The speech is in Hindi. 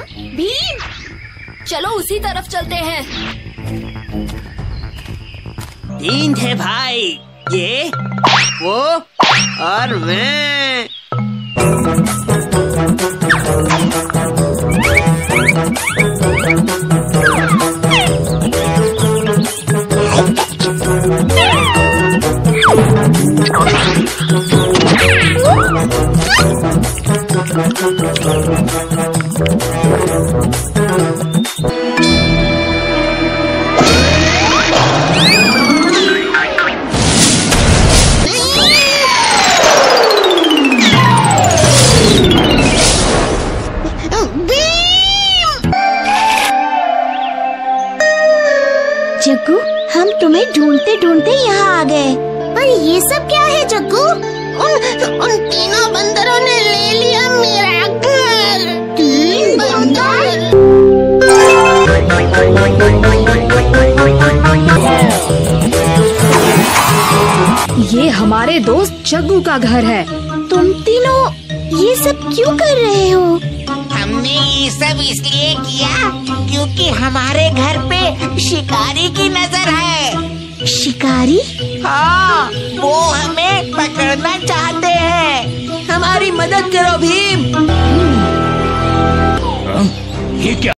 हाँ भीम! चलो उसी तरफ़ चलते हैं। तीन थे भाई। ये वो और मैं। जग्गू, हम तुम्हें ढूंढते ढूंढते यहाँ आ गए। पर ये सब क्या है, जग्गू? उन उन तीनों बंदरों ये हमारे दोस्त जग्गू का घर है। तुम तीनों ये सब क्यों कर रहे हो? हमने ये सब इसलिए किया क्योंकि हमारे घर पे शिकारी की नज़र है। शिकारी? हाँ वो हमें पकड़ना चाहते हैं। हमारी मदद करो भीम